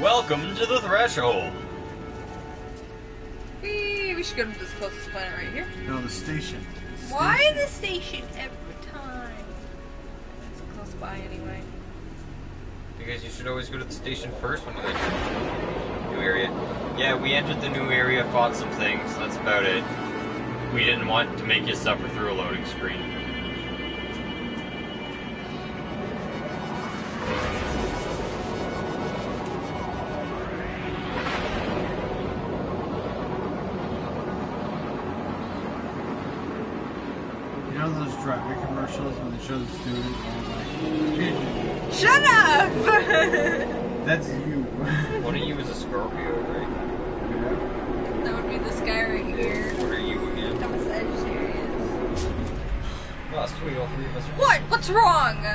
Welcome to the threshold. Whee, we should go to this closest planet right here. No, the station. Why Station. the station every time? It's close by anyway. Because you should always go to the station first when you enter new area. Yeah, we entered the new area, fought some things. That's about it. We didn't want to make you suffer through a loading screen. Commercials when they show the uh, student like, Shut up! "That's you." One of you is a Scorpio, right? that would be this guy right here. What are you again? I'm a Sagittarius. Well, sweet, all three of us are. What? What's wrong?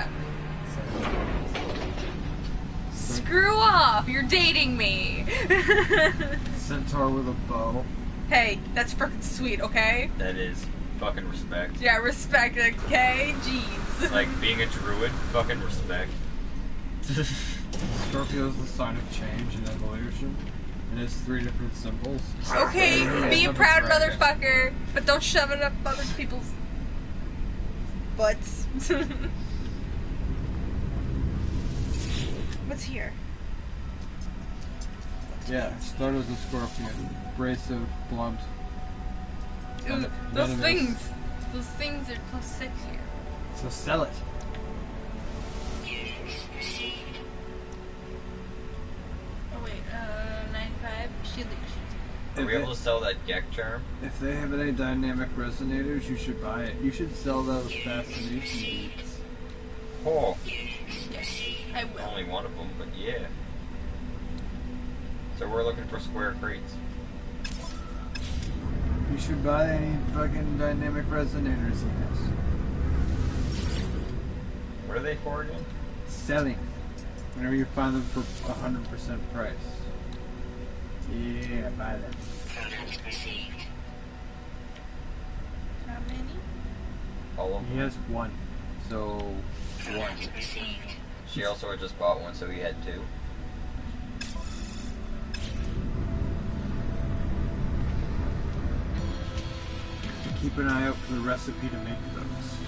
Screw off! You're dating me! Centaur with a bow. hey, that's freaking sweet, okay? That is fucking respect. Yeah, respect, okay? Jeez. Like being a druid, fucking respect. Scorpio is the sign of change and evolution. It has three different symbols. Okay, be a proud motherfucker, but don't shove it up other people's butts. What's here? Yeah, start as a scorpion. Abrasive, blunt. Ooh, those venomous. things. Those things are so sick here. So sell it. Oh wait, uh, 95? Shield Are we able to sell that Gek charm? if they have any dynamic resonators, you should buy it. You should sell those fascination beads. Oh, Yes, I will. only one of them, but yeah. So we're looking for square crates. You should buy any fucking dynamic resonators in this. What are they for again? Selling. Whenever you find them for 100% price. Yeah, buy them. How many? All of them? He has one. So, one. She also had just bought one, so he had two. Keep an eye out for the recipe to make those.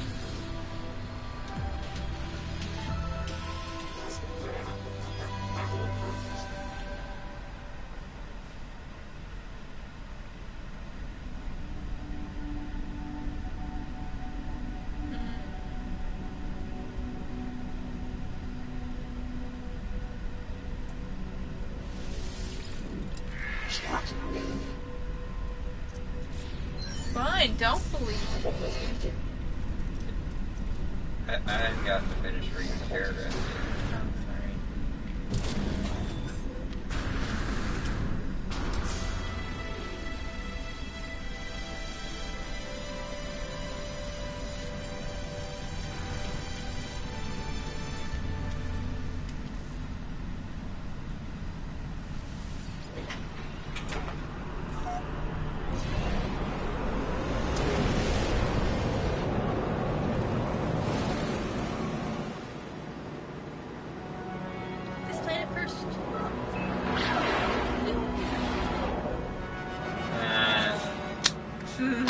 You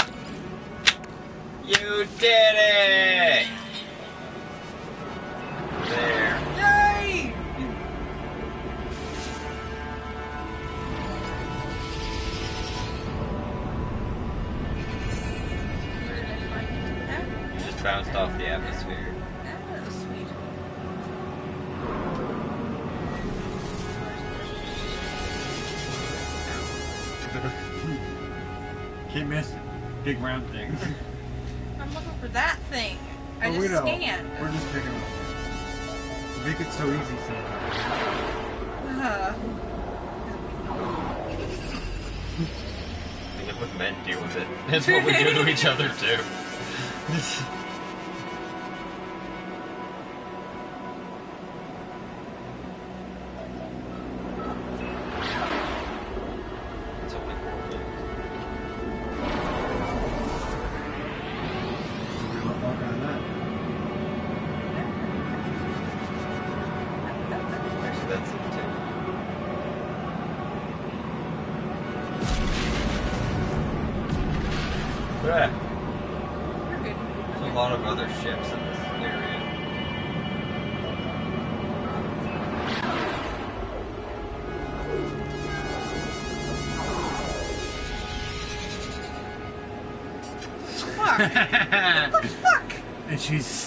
did it! Big round thing. I'm looking for that thing. I Oh, just we know. scanned. We're just picking them. You make it so easy sometimes. Uh, We live with men, do with it. That's what we do to each other, too.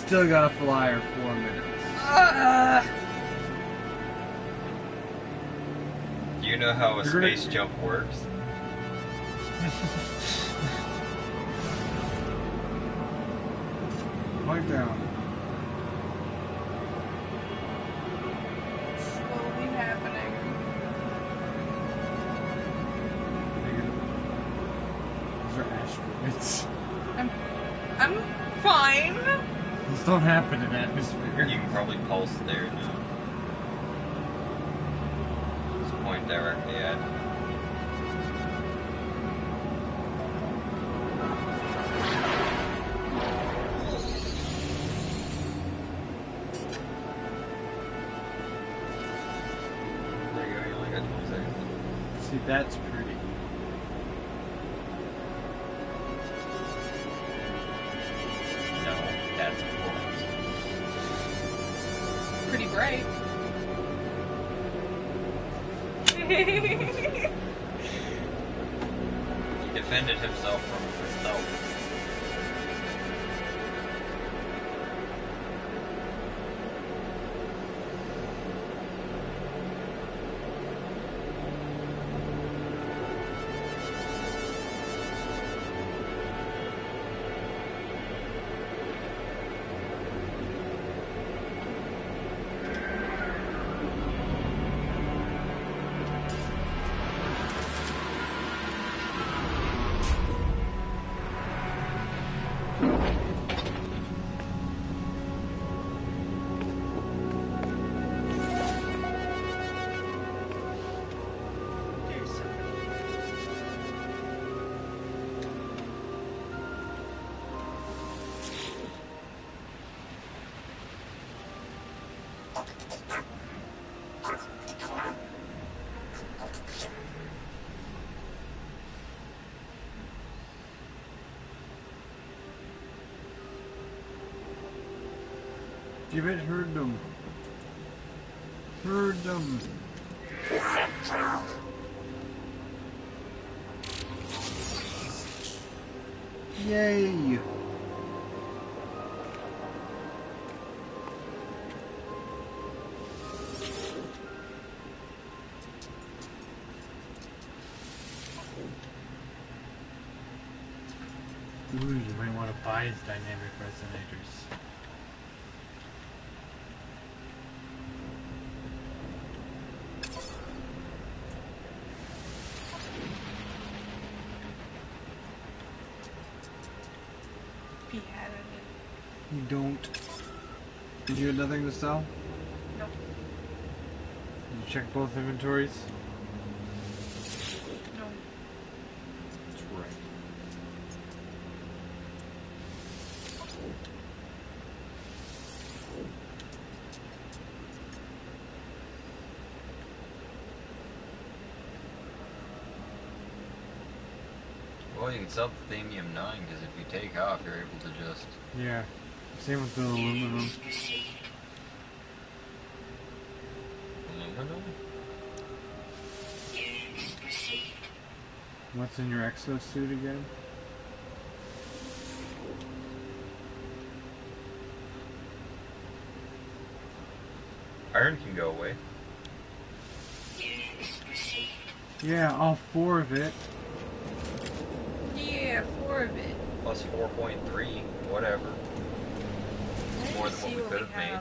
still got to fly her four minutes. Uh, Do you know how a You're gonna- space jump works? Point down. slowly happening. These are asteroids. I'm, I'm fine. These don't happen in atmosphere. You can probably pulse there now. Just point directly at. it. There It heard them. Heard them. Yay! Ooh, you might want to buy his dynamic resonators. Did you have nothing to sell? Nope. Did you check both inventories? No. That's right. Well, you can sell the Thamium 9 because if you take off, you're able to just. Yeah. Same with the aluminum. What's in your exosuit again? Iron can go away. Yeah, all four of it. Yeah, four of it. Plus 4.3, whatever. More than what we could have made.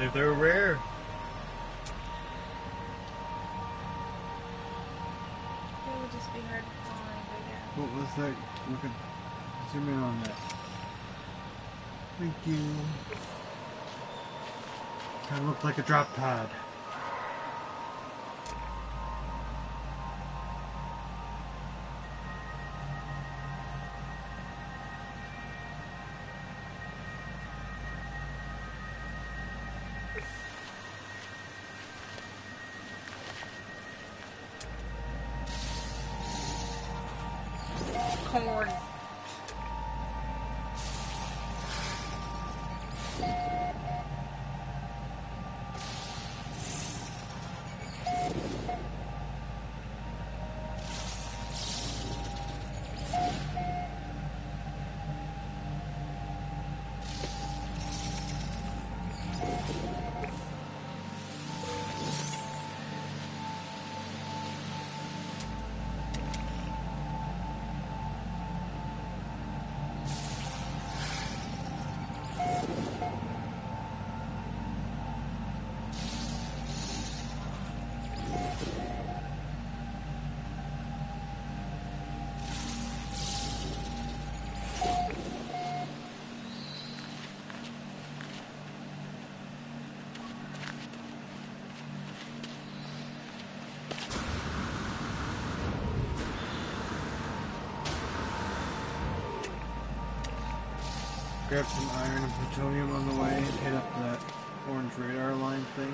Apparently they're rare. it would just be hard to find, I guess. What was that? Look at. Zoom in on that. Thank you. Kind of looked like a drop pod. Corn. Grab some iron and plutonium on the way and hit up that orange radar line thing.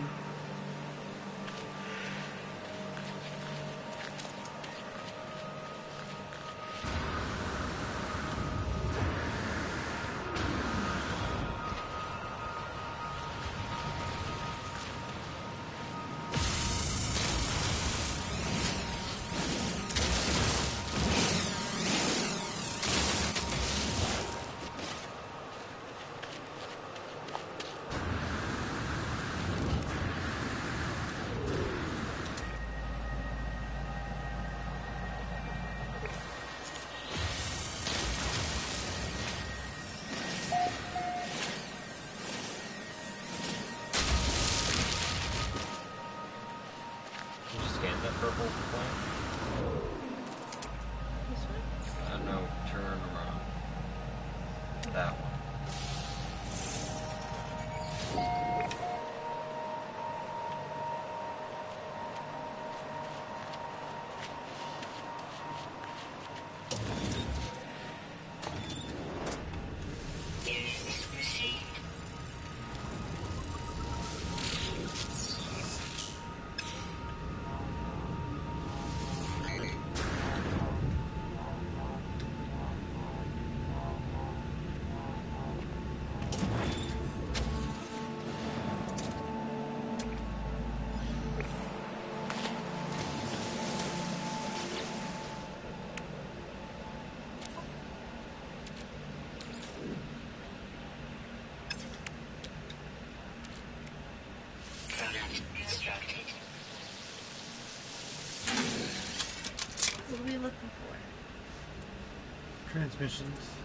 Transmissions.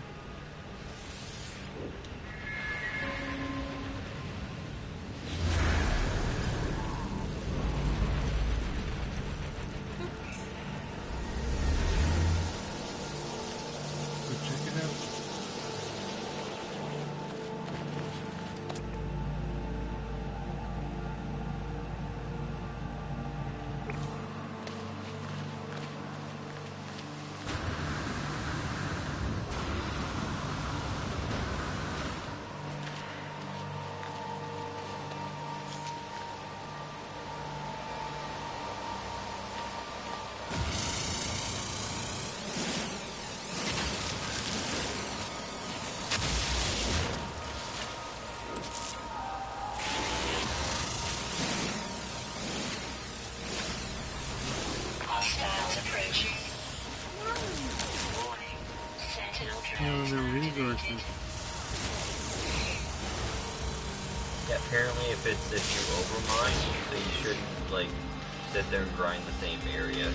Apparently if it's if you overmine, so you shouldn't like sit there and grind the same area.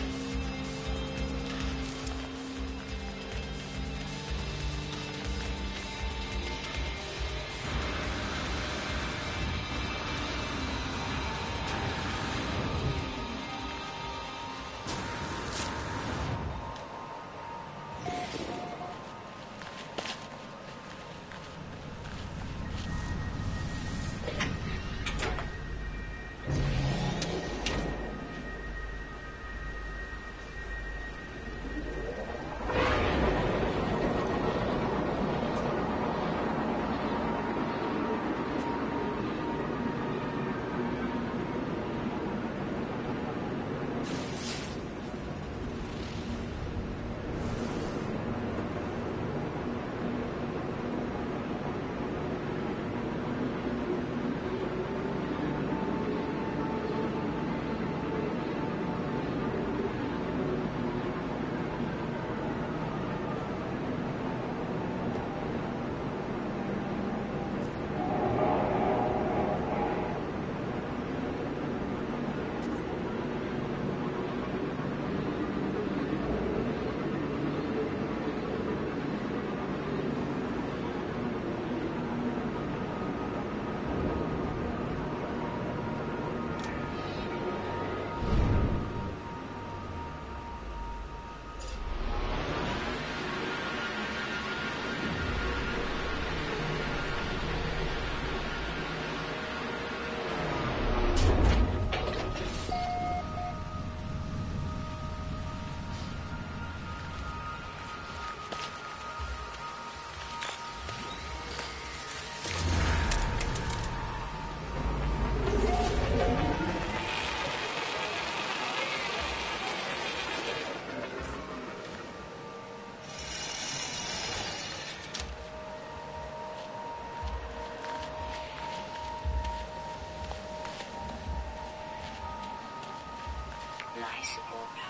Recharging.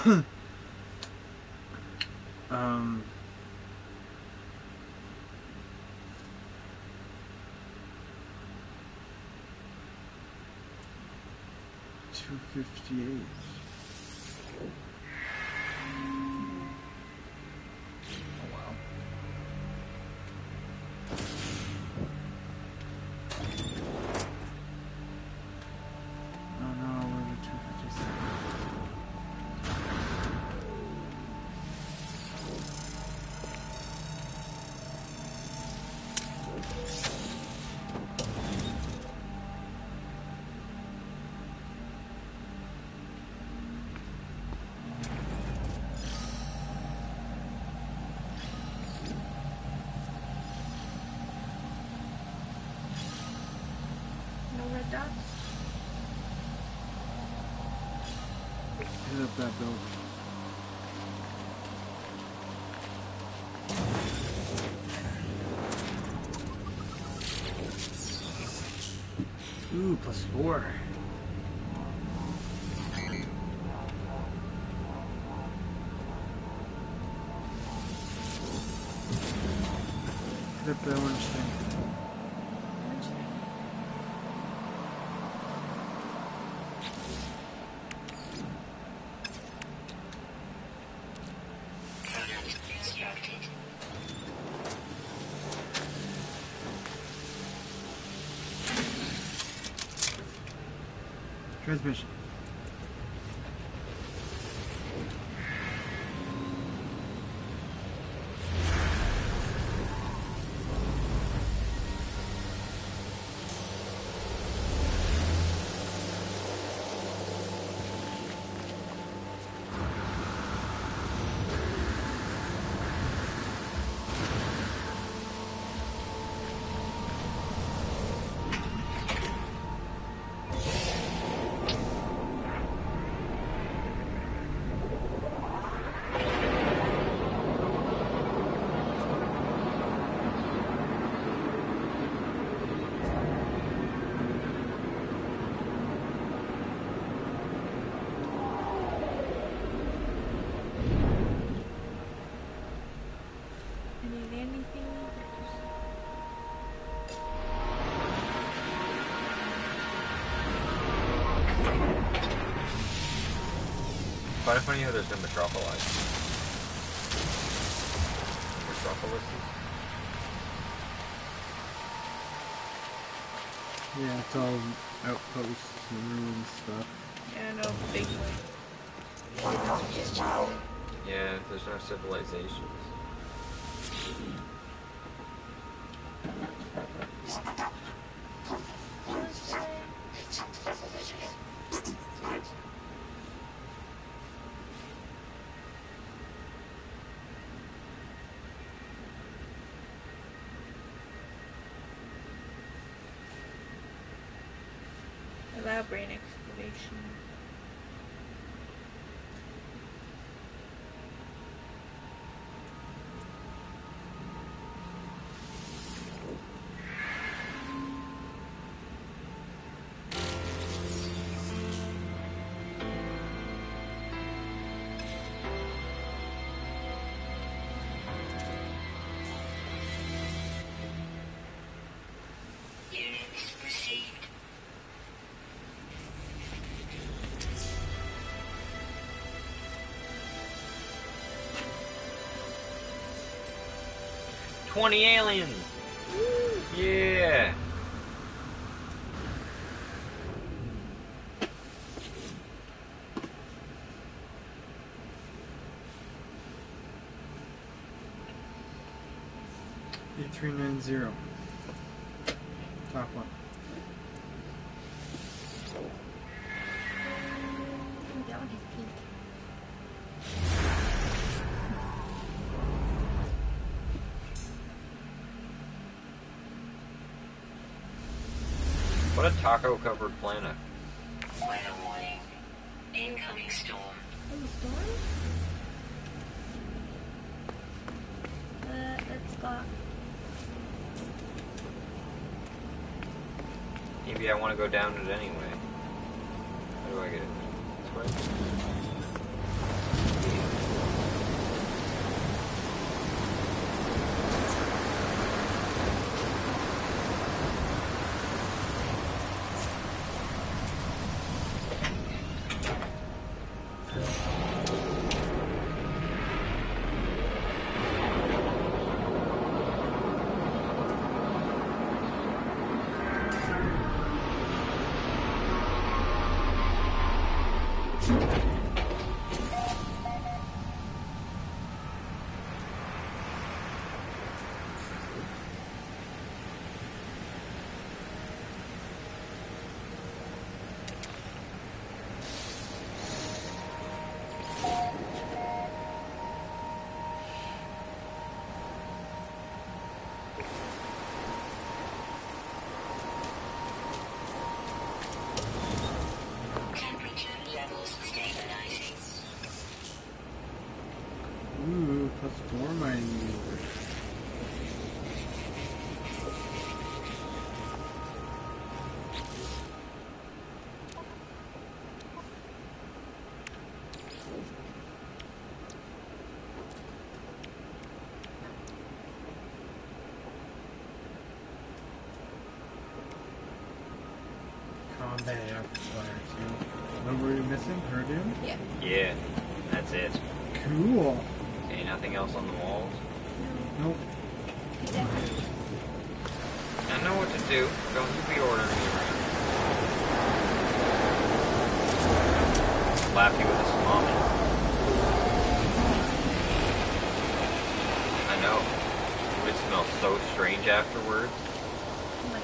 Um. Two fifty eight. Dots? Hit up that building. Ooh, plus four. Transmission. Find it funny how there's no Metropolis. Metropolis? Yeah, it's all outposts and ruins stuff. Yeah, no big Yeah, there's no civilizations. 20 aliens! Woo. Yeah! Eight three nine zero. What a taco covered planet. Weather warning. Incoming storm. Oh, storm? Uh, let's go. Maybe I want to go down it anyway. How do I get it? This way? Too. What were you missing? her, Perdium? Yeah, Yeah. that's it. Cool. Okay, nothing else on the walls. Nope. I know what to do. Don't you be ordering me around. Slap you with a salami. I know. It would smell so strange afterwards. Oh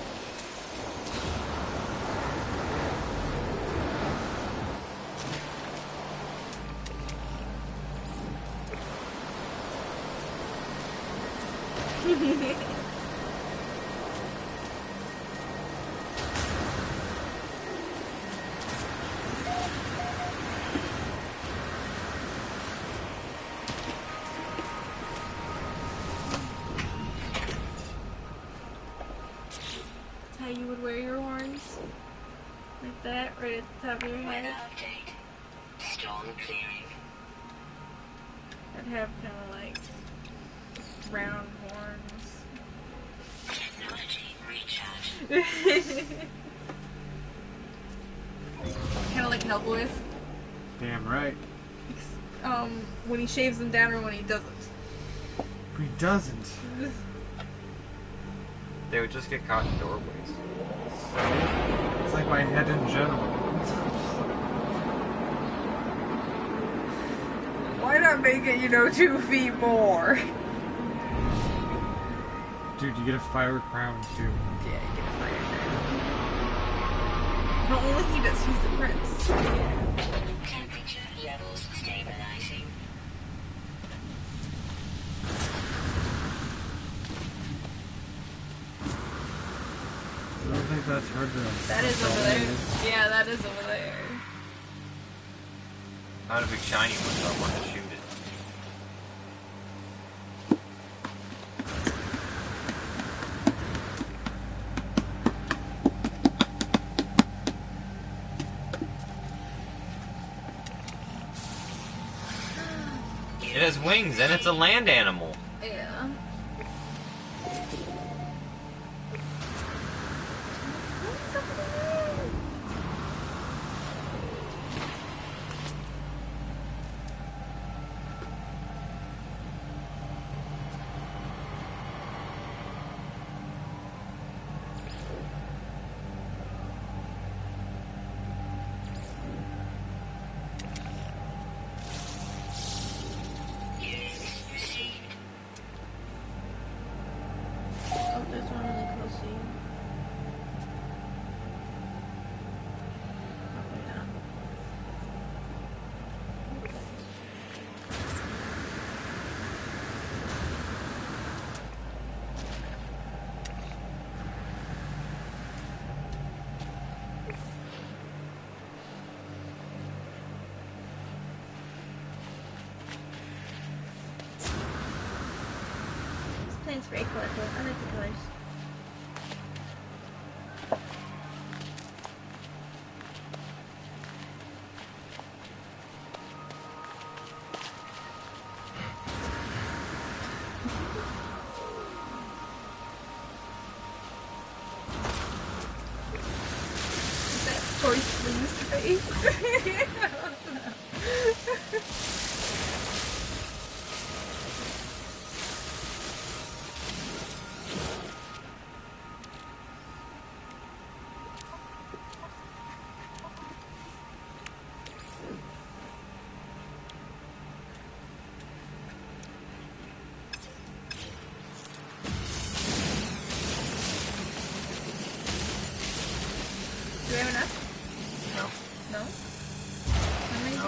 shaves them down or when he doesn't. But he doesn't. They would just get caught in doorways. It's like my head in general. Why not make it, you know, two feet more? Dude, you get a fire crown too. Yeah, you get a fire crown. No, only he does. He's the prince. Temperature think that's. That is over there. Yeah, that is over there. Not a big shiny one, so I want to shoot it. It has wings and it's a land animal.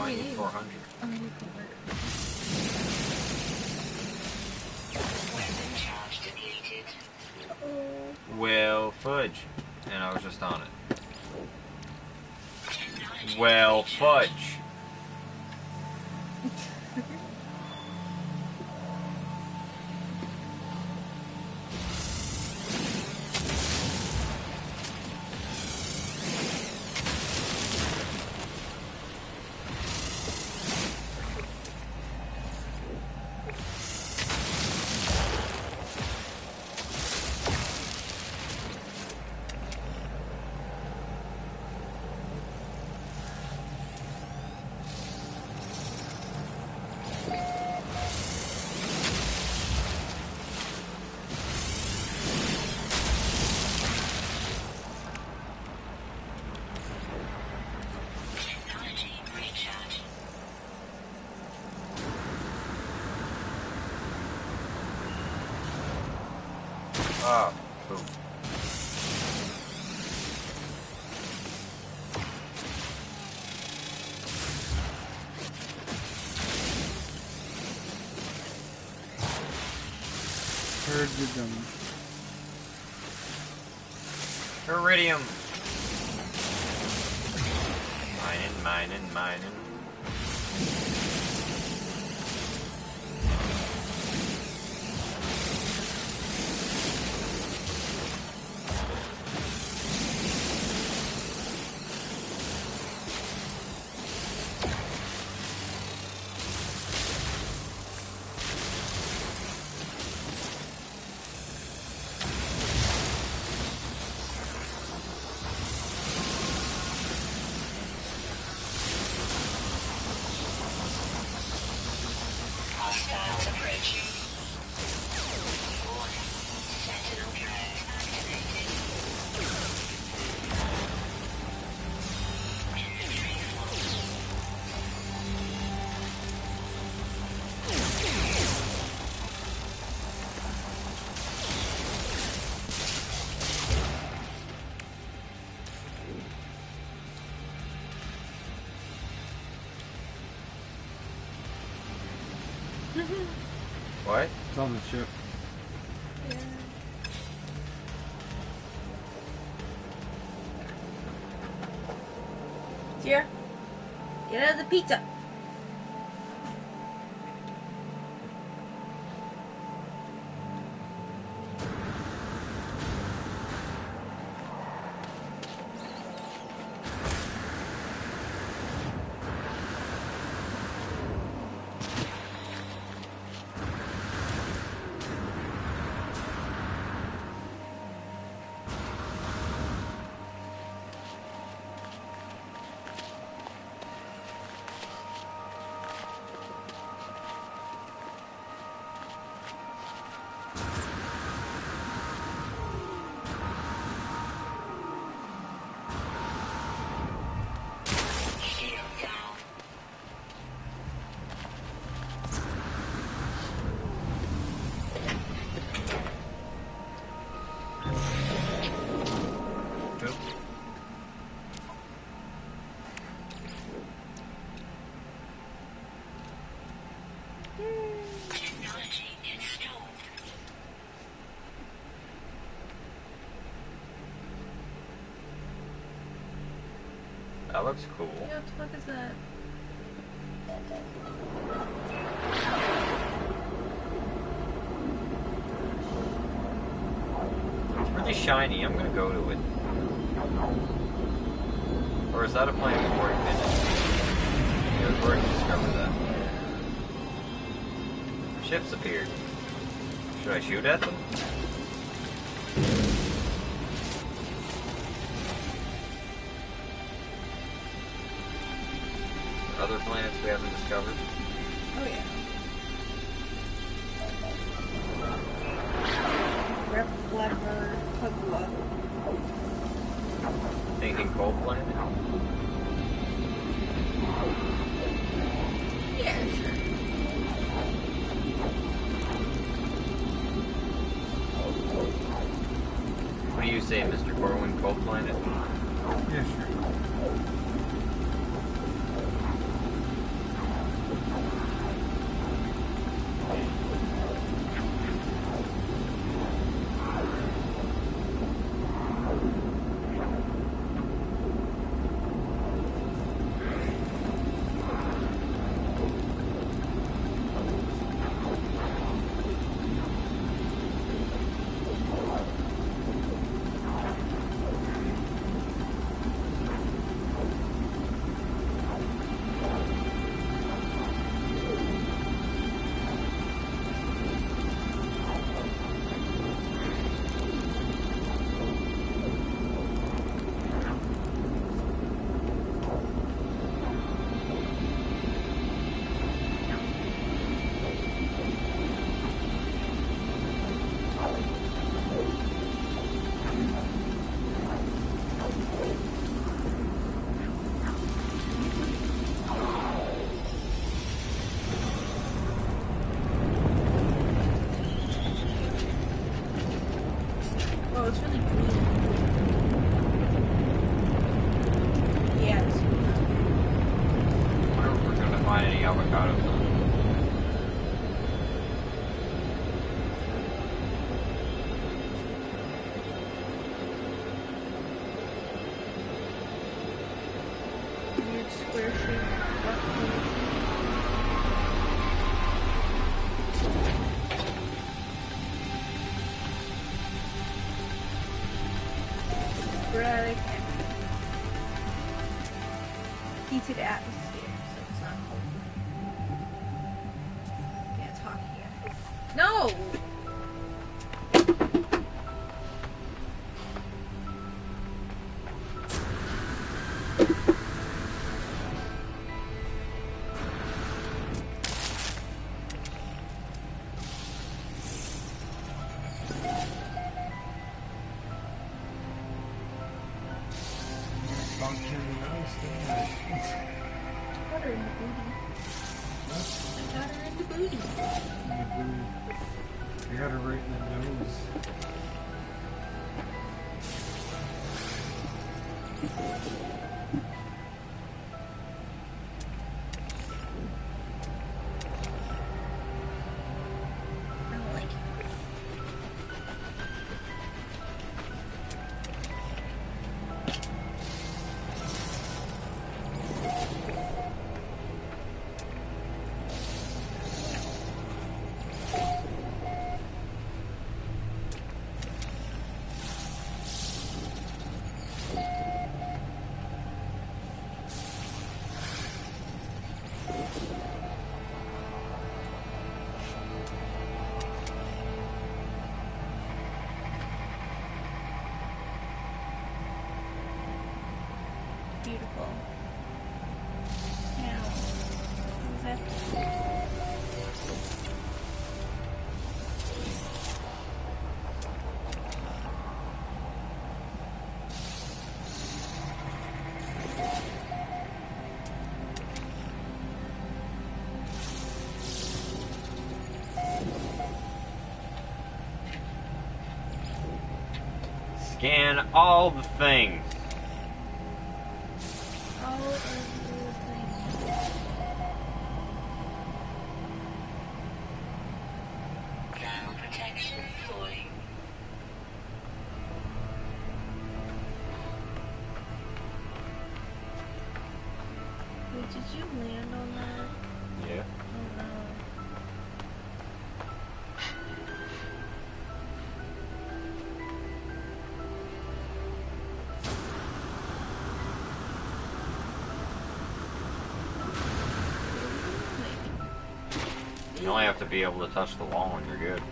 How many No, I do we need need? 400. We need 400. Weapon charge depleted. Oh. Well, fudge. And I was just on it. Well, fudge. On the ship. Yeah. Here. Get out of the pizza. That looks cool. Yeah, what the fuck is that? It's really shiny. I'm gonna go to it. Or is that a planet we've already finished? Yeah, we've already discovered that. Ships appeared. Should I shoot at them? Other planets we haven't discovered? Oh yeah. Reflever Pugla. Thinking cold planet? Yeah, sure. What do you say, Mr. Corwin? Cold planet? all the things. be able to touch the wall and you're good.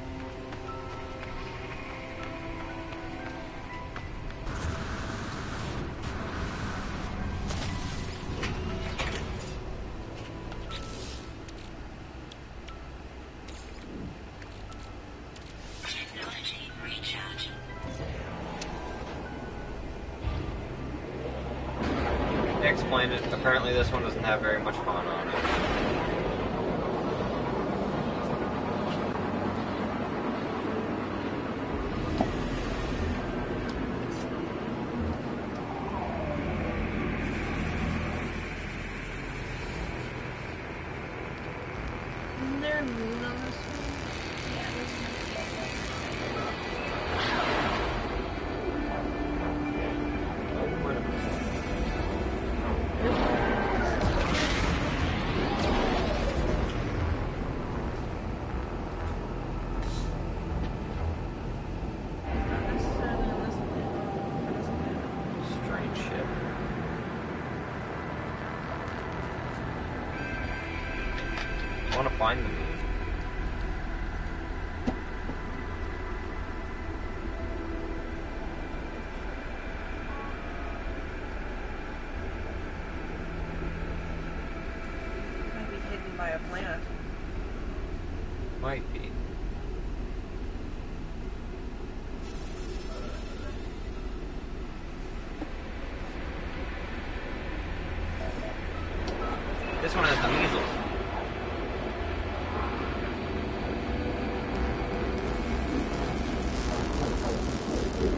apparently this one doesn't have very there moon on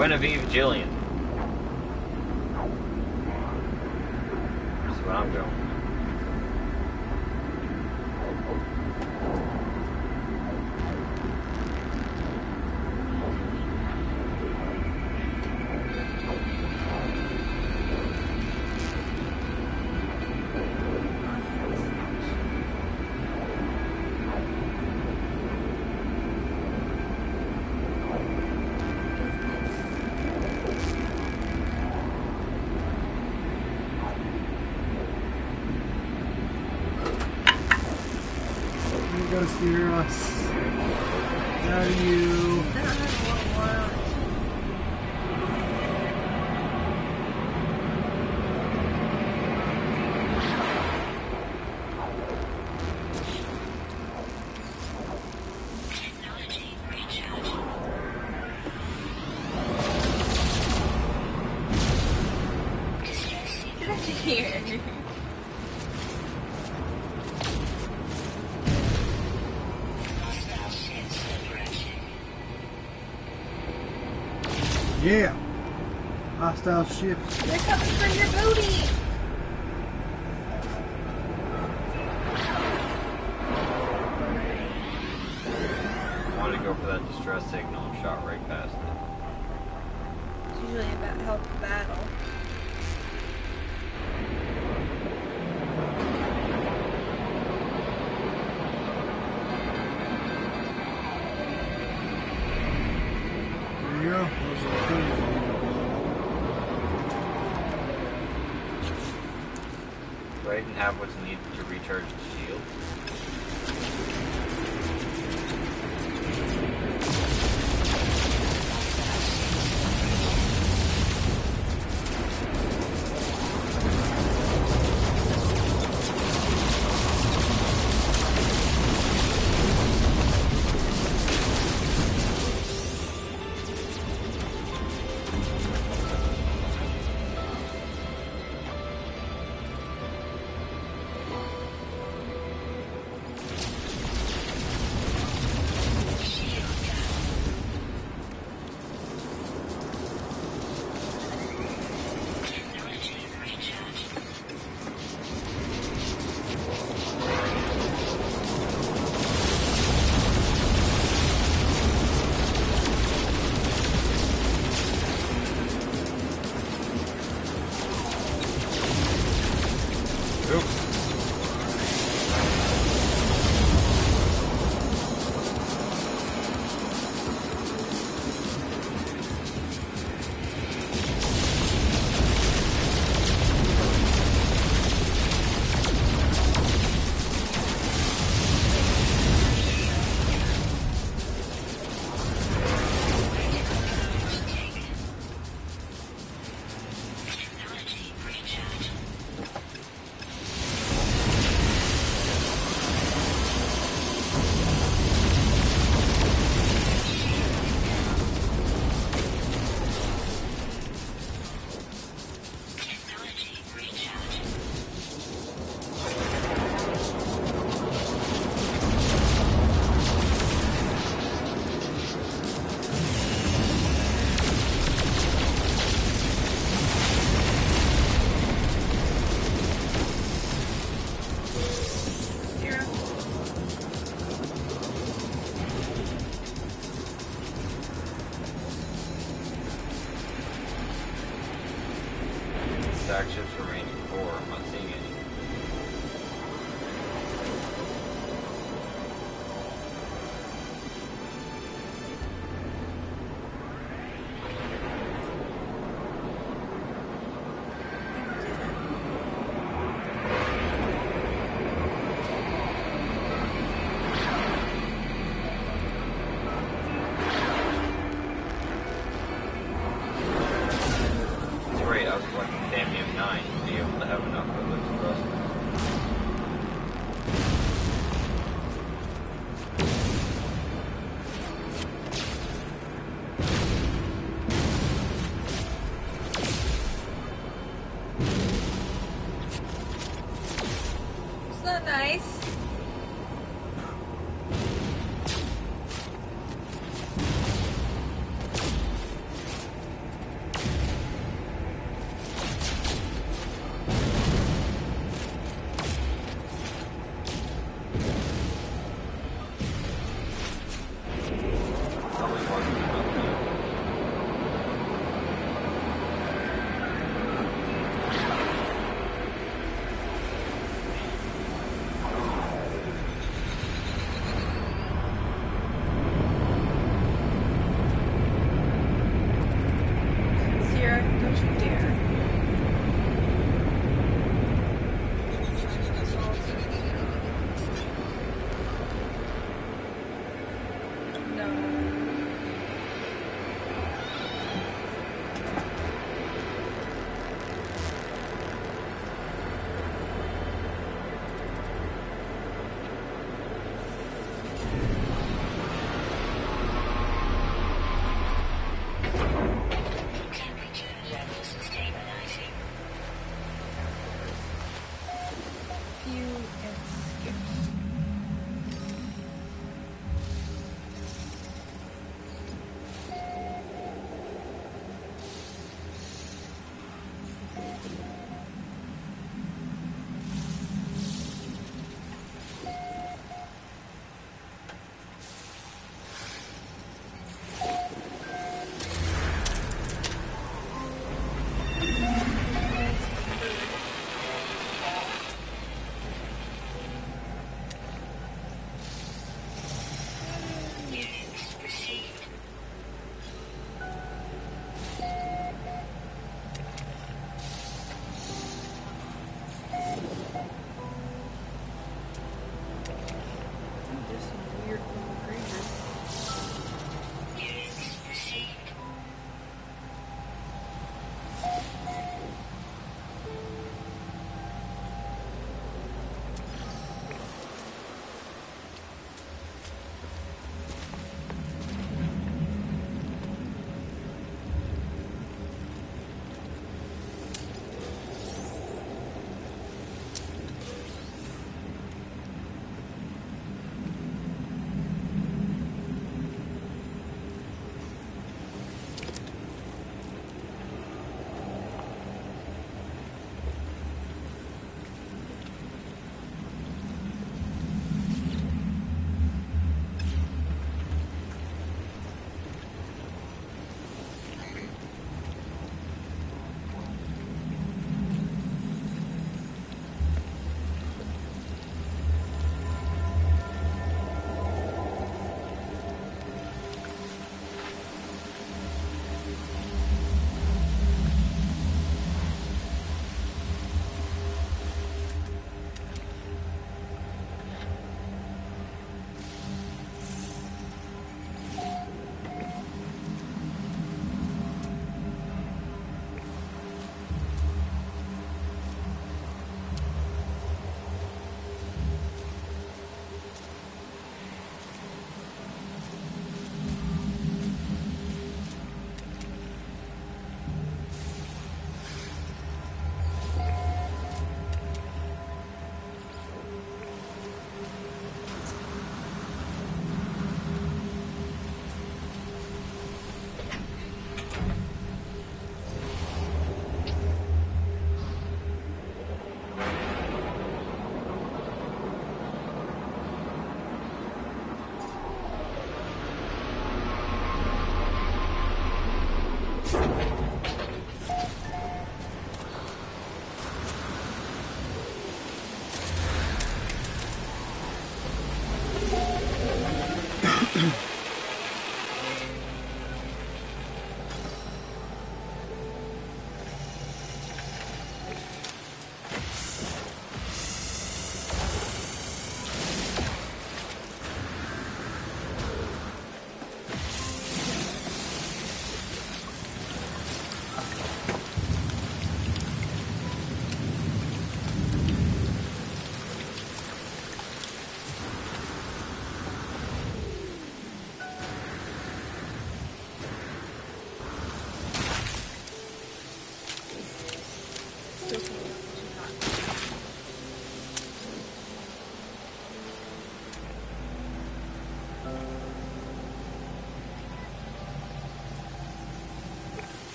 Guinevere Jillian. They're coming for your booty! have what's needed to recharge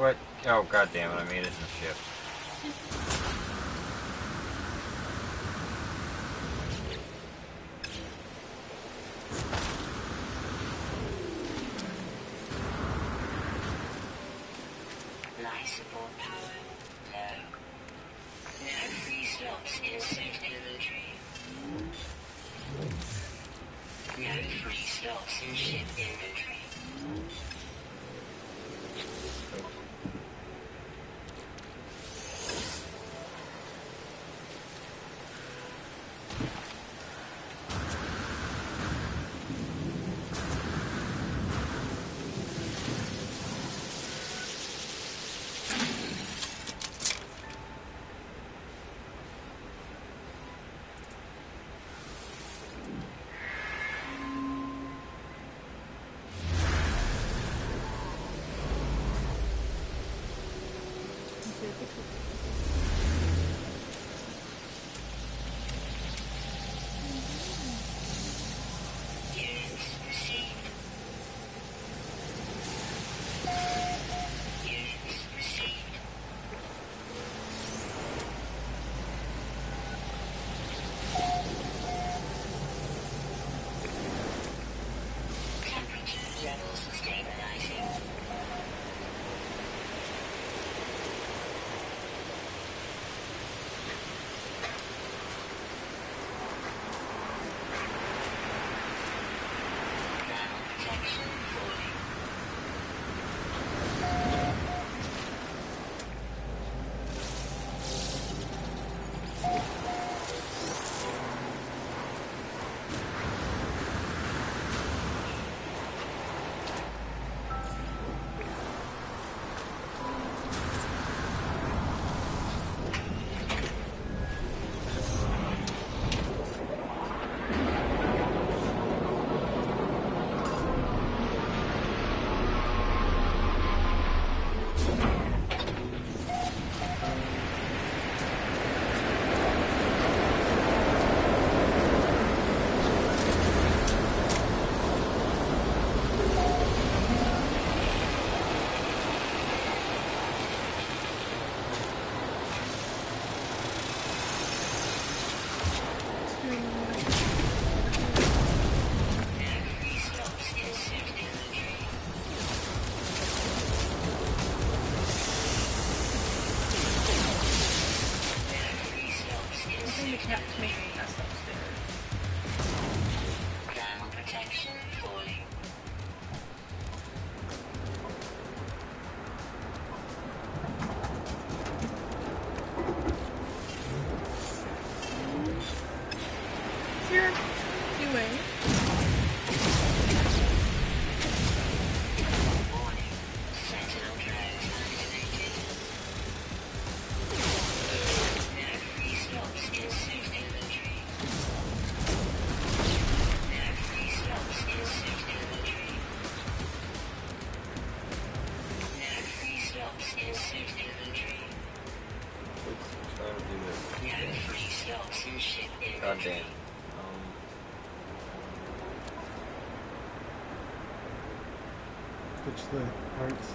What? Oh, god damn it! I made it in shift.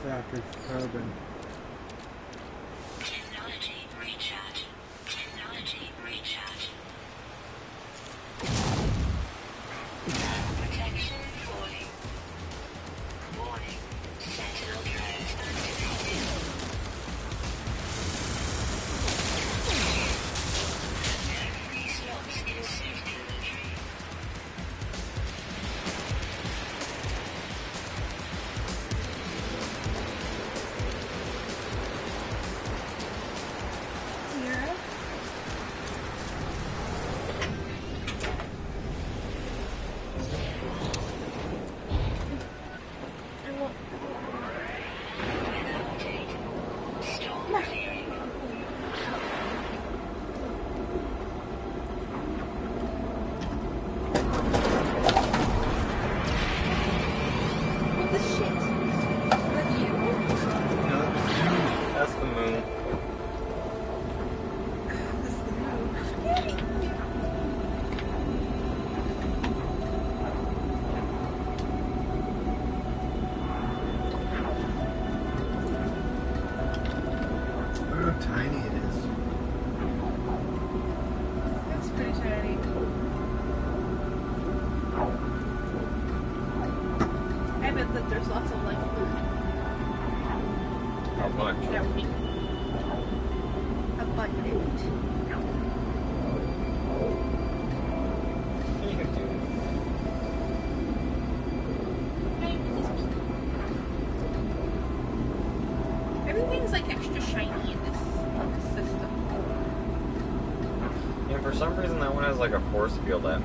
after carbon. Force field atmosphere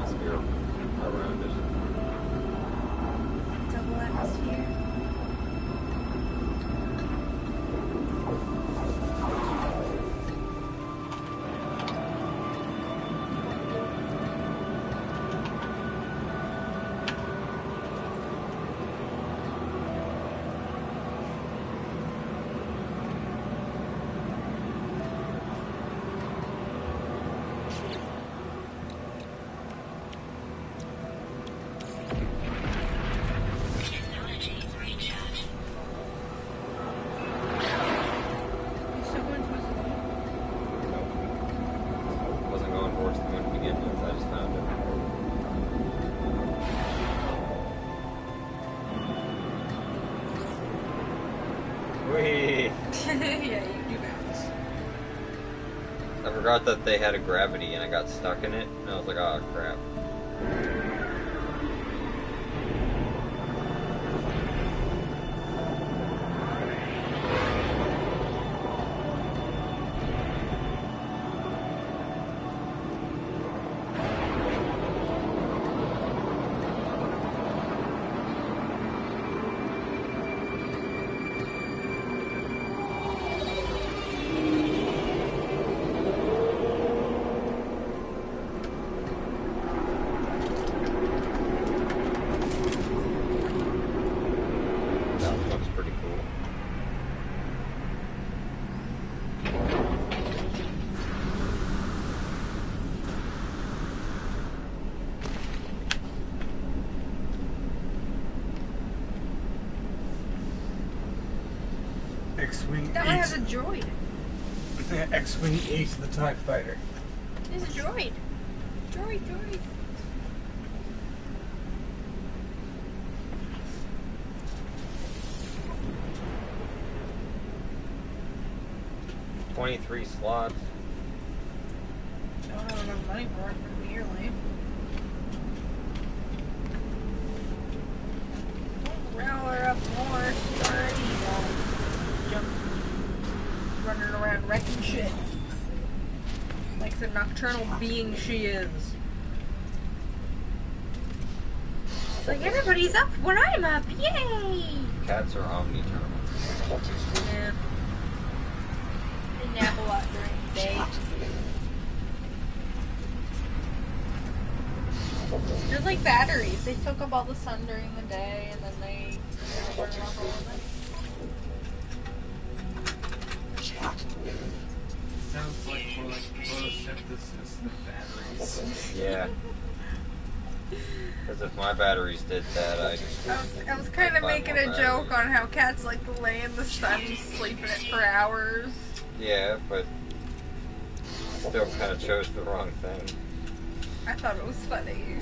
forgot that they had a gravity and I got stuck in it, and I was like, oh Tie Fighter. There's a droid. Droid, droid. Twenty-three slots. Don't have enough money for it for the yearly. Roll her up more. Sorry, won't jump. Running around wrecking shit. Like the nocturnal being she is. It's like everybody's up when I'm up. Yay! Cats are omniternal. Yeah. They nap a lot during the day. They're like batteries. They soak up all the sun during the day and then they burn off all the night. Sounds like more like photosynthesis. Yeah. Because if my batteries did that, I'd. I was, I was kind of making a joke on how cats like to lay in the sun, sleep in it for hours. Yeah, but still kind of chose the wrong thing. I thought it was funny.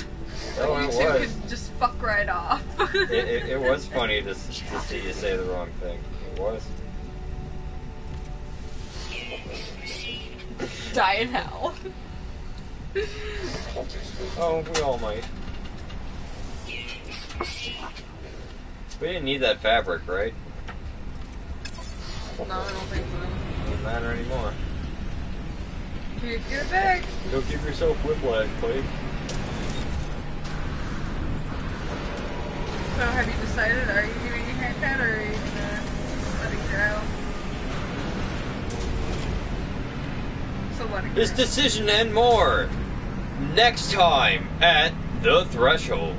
Oh, you it two was. could just fuck right off. It, it, it was funny to, to see you say the wrong thing. It was. Die in hell. Oh, we all might. We didn't need that fabric, right? No, I don't think so. Doesn't matter anymore. Get it back. Don't give yourself whiplash, Clay. So have you decided, are you getting a haircut or are you gonna let it grow? So let it grow. This decision and more next time at the threshold.